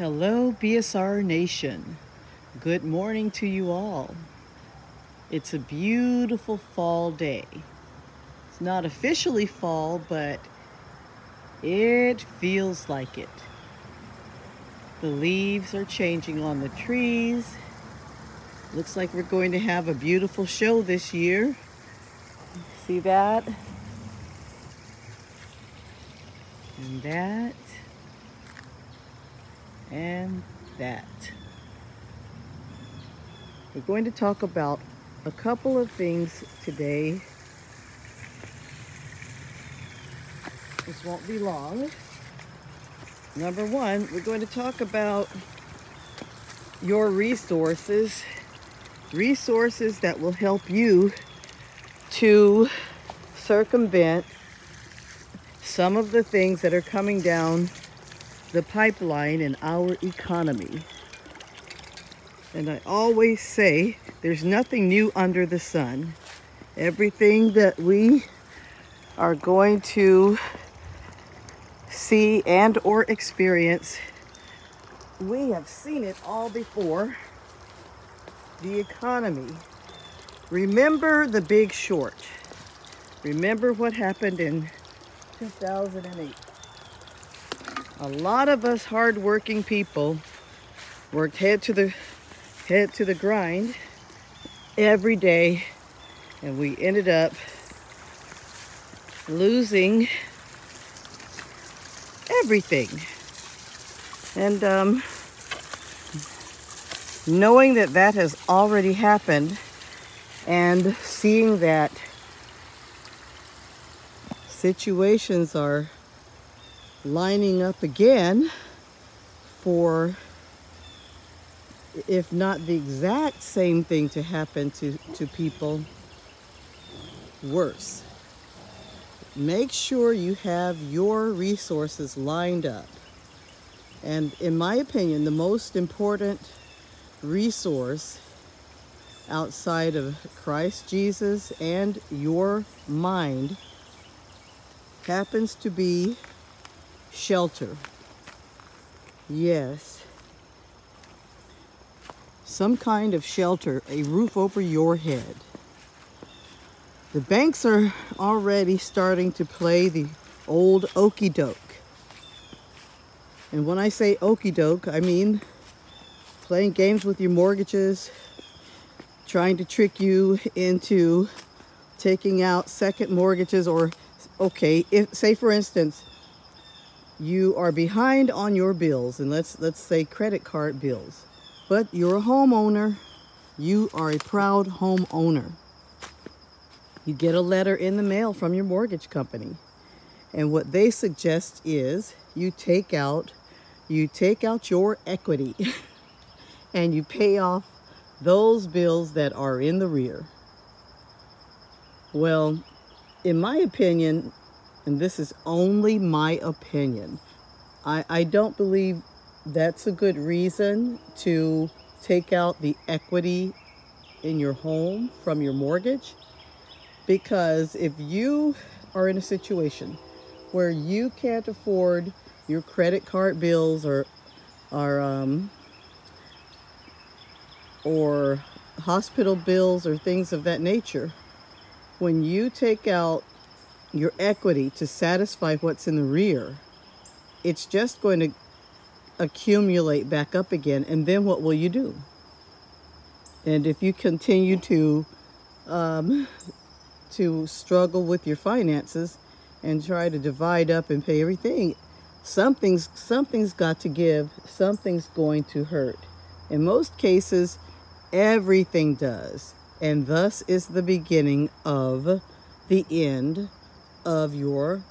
Hello, BSR Nation. Good morning to you all. It's a beautiful fall day. It's not officially fall, but it feels like it. The leaves are changing on the trees. Looks like we're going to have a beautiful show this year. See that? And that and that. We're going to talk about a couple of things today. This won't be long. Number one, we're going to talk about your resources, resources that will help you to circumvent some of the things that are coming down the pipeline in our economy. And I always say there's nothing new under the sun. Everything that we are going to see and or experience, we have seen it all before. The economy. Remember the big short. Remember what happened in 2008. A lot of us hardworking people worked head to the head to the grind every day and we ended up losing everything. And um, knowing that that has already happened and seeing that situations are lining up again for if not the exact same thing to happen to, to people, worse. Make sure you have your resources lined up. And in my opinion, the most important resource outside of Christ Jesus and your mind happens to be shelter. Yes. Some kind of shelter, a roof over your head. The banks are already starting to play the old okey doke. And when I say okey doke, I mean playing games with your mortgages, trying to trick you into taking out second mortgages or okay, if say for instance, you are behind on your bills and let's let's say credit card bills. But you're a homeowner. You are a proud homeowner. You get a letter in the mail from your mortgage company. And what they suggest is you take out you take out your equity and you pay off those bills that are in the rear. Well in my opinion and this is only my opinion. I, I don't believe that's a good reason to take out the equity in your home from your mortgage because if you are in a situation where you can't afford your credit card bills or or um, or hospital bills or things of that nature when you take out your equity to satisfy what's in the rear, it's just going to accumulate back up again. And then what will you do? And if you continue to um, to struggle with your finances and try to divide up and pay everything, something's something's got to give. Something's going to hurt. In most cases, everything does. And thus is the beginning of the end of your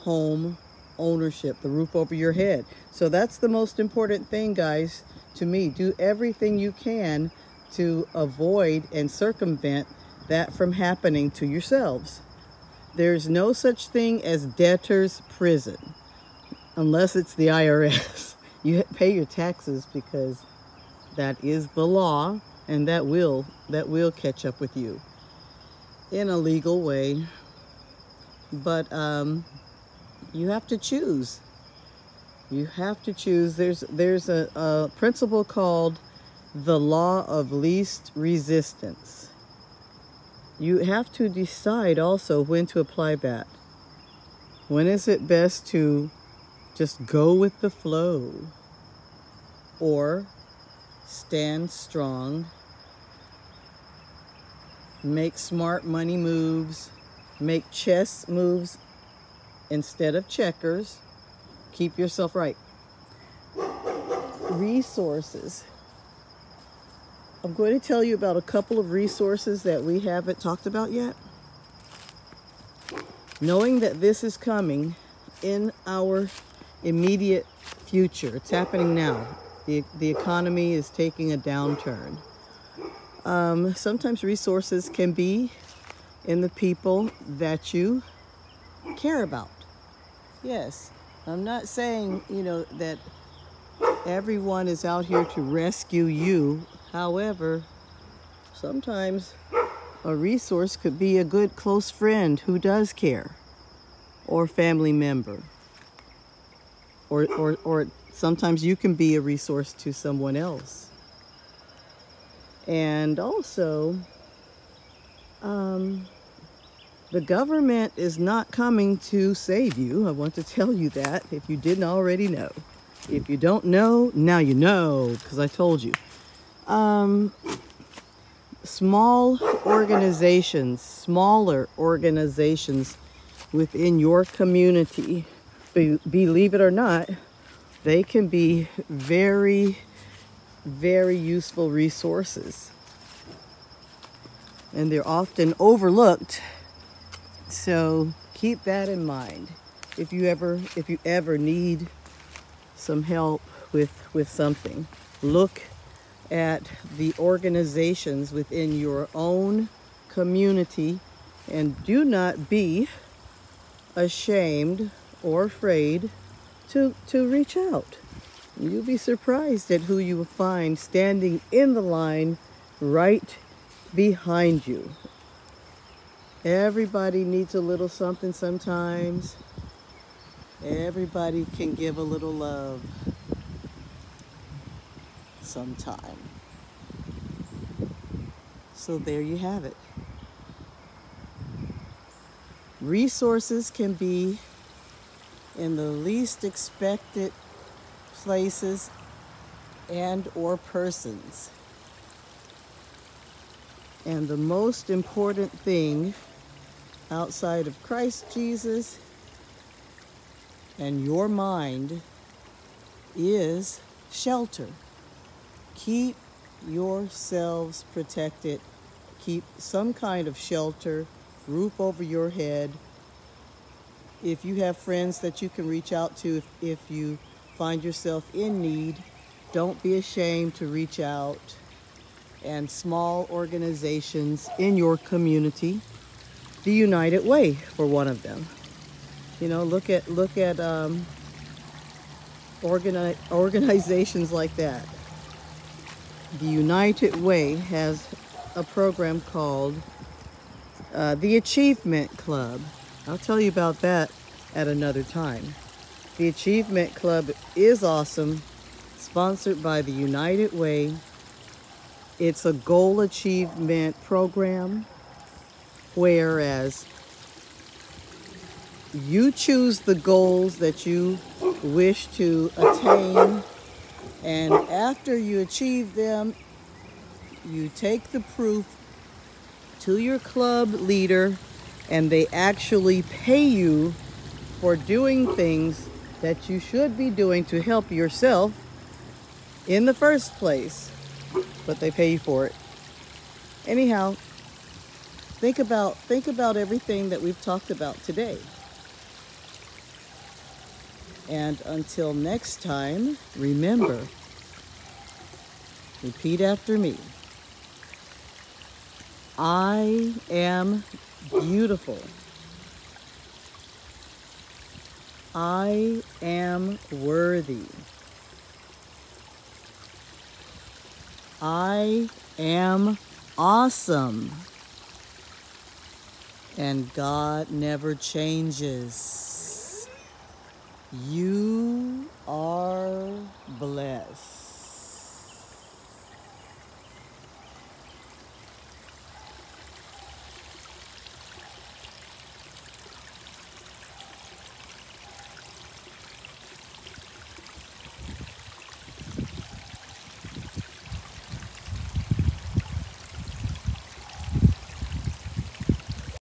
home ownership, the roof over your head. So that's the most important thing, guys, to me. Do everything you can to avoid and circumvent that from happening to yourselves. There's no such thing as debtor's prison, unless it's the IRS. You pay your taxes because that is the law and that will that will catch up with you in a legal way but um, you have to choose. You have to choose. There's there's a, a principle called the law of least resistance. You have to decide also when to apply that. When is it best to just go with the flow or stand strong, make smart money moves, make chess moves instead of checkers? Keep yourself right. Resources. I'm going to tell you about a couple of resources that we haven't talked about yet. Knowing that this is coming in our immediate future, it's happening now. The, the economy is taking a downturn. Um, sometimes resources can be in the people that you care about. Yes, I'm not saying, you know, that everyone is out here to rescue you. However, sometimes a resource could be a good close friend who does care or family member. Or, or, or sometimes you can be a resource to someone else. And also, um, the government is not coming to save you. I want to tell you that if you didn't already know. If you don't know, now you know because I told you. Um, small organizations, smaller organizations within your community, be, believe it or not, they can be very, very useful resources. And they're often overlooked so keep that in mind. If you ever if you ever need some help with with something, look at the organizations within your own community and do not be ashamed or afraid to to reach out. You'll be surprised at who you will find standing in the line right behind you Everybody needs a little something sometimes. Everybody can give a little love sometime. So there you have it. Resources can be in the least expected places and or persons. And the most important thing outside of Christ Jesus and your mind is shelter. Keep yourselves protected. Keep some kind of shelter, roof over your head. If you have friends that you can reach out to if, if you find yourself in need, don't be ashamed to reach out. And small organizations in your community the United Way for one of them. You know, look at look at um, organi organizations like that. The United Way has a program called uh, the Achievement Club. I'll tell you about that at another time. The Achievement Club is awesome, sponsored by the United Way. It's a goal achievement program Whereas you choose the goals that you wish to attain, and after you achieve them, you take the proof to your club leader, and they actually pay you for doing things that you should be doing to help yourself in the first place, but they pay you for it. Anyhow, Think about think about everything that we've talked about today. And until next time, remember, repeat after me. I am beautiful. I am worthy. I am awesome. And God never changes. You are blessed.